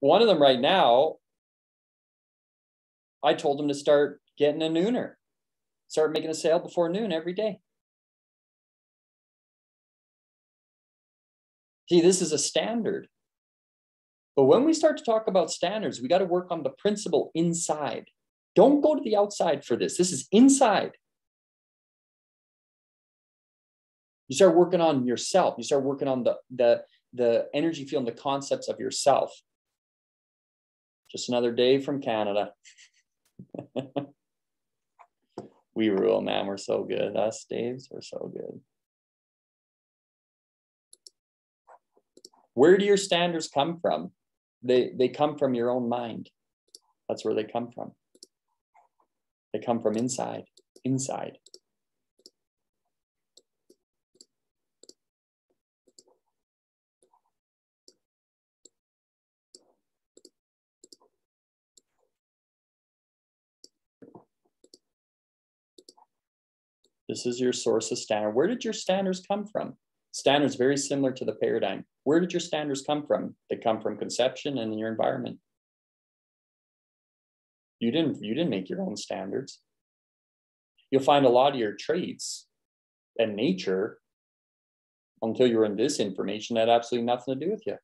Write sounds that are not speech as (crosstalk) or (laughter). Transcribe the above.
one of them right now, I told him to start getting a nooner, start making a sale before noon every day. See, this is a standard. But when we start to talk about standards, we got to work on the principle inside. Don't go to the outside for this. This is inside. You start working on yourself. You start working on the, the, the energy field and the concepts of yourself. Just another day from Canada. (laughs) we rule, man. We're so good. Us, Daves, we're so good. Where do your standards come from? They, they come from your own mind. That's where they come from. They come from inside, inside. This is your source of standard. Where did your standards come from? Standards very similar to the paradigm. Where did your standards come from? They come from conception and your environment. You didn't you didn't make your own standards. You'll find a lot of your traits and nature until you're in this information that absolutely nothing to do with you.